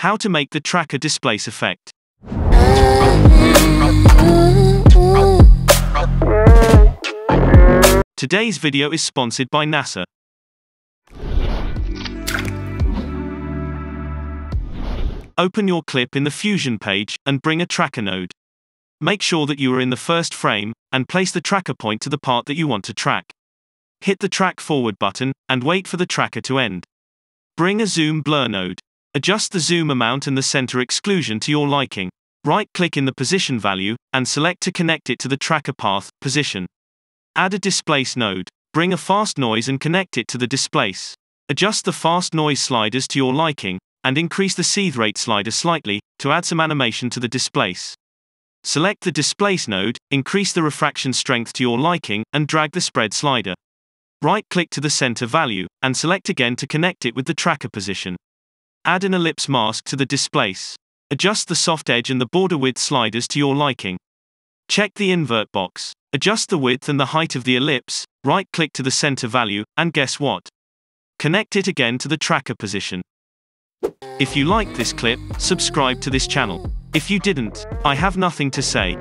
How to make the tracker displace effect. Today's video is sponsored by NASA. Open your clip in the Fusion page and bring a tracker node. Make sure that you are in the first frame and place the tracker point to the part that you want to track. Hit the track forward button and wait for the tracker to end. Bring a zoom blur node. Adjust the zoom amount and the center exclusion to your liking. Right click in the position value and select to connect it to the tracker path position. Add a displace node. Bring a fast noise and connect it to the displace. Adjust the fast noise sliders to your liking and increase the seethe rate slider slightly to add some animation to the displace. Select the displace node, increase the refraction strength to your liking and drag the spread slider. Right-click to the center value, and select again to connect it with the tracker position. Add an ellipse mask to the displace. Adjust the soft edge and the border width sliders to your liking. Check the invert box. Adjust the width and the height of the ellipse, right-click to the center value, and guess what? Connect it again to the tracker position. If you liked this clip, subscribe to this channel. If you didn't, I have nothing to say.